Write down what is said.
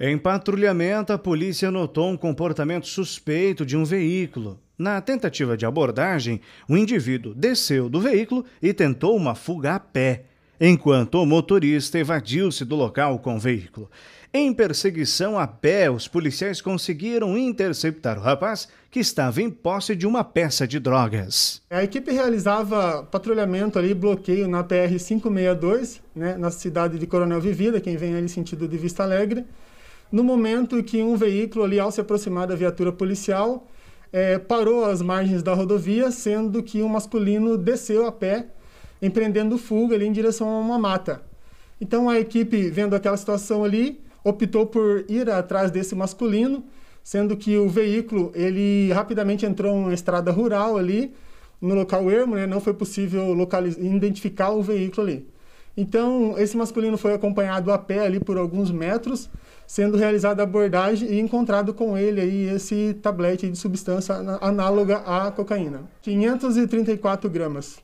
Em patrulhamento, a polícia notou um comportamento suspeito de um veículo. Na tentativa de abordagem, o indivíduo desceu do veículo e tentou uma fuga a pé, enquanto o motorista evadiu-se do local com o veículo. Em perseguição a pé, os policiais conseguiram interceptar o rapaz que estava em posse de uma peça de drogas. A equipe realizava patrulhamento ali, bloqueio na PR 562, né, na cidade de Coronel Vivida, quem vem ali sentido de Vista Alegre no momento que um veículo ali, ao se aproximar da viatura policial, é, parou às margens da rodovia, sendo que um masculino desceu a pé, empreendendo fuga ali em direção a uma mata. Então a equipe, vendo aquela situação ali, optou por ir atrás desse masculino, sendo que o veículo ele rapidamente entrou em uma estrada rural ali, no local ermo, né, não foi possível localizar, identificar o veículo ali. Então, esse masculino foi acompanhado a pé ali por alguns metros, sendo realizada a abordagem e encontrado com ele aí esse tablete de substância análoga à cocaína. 534 gramas.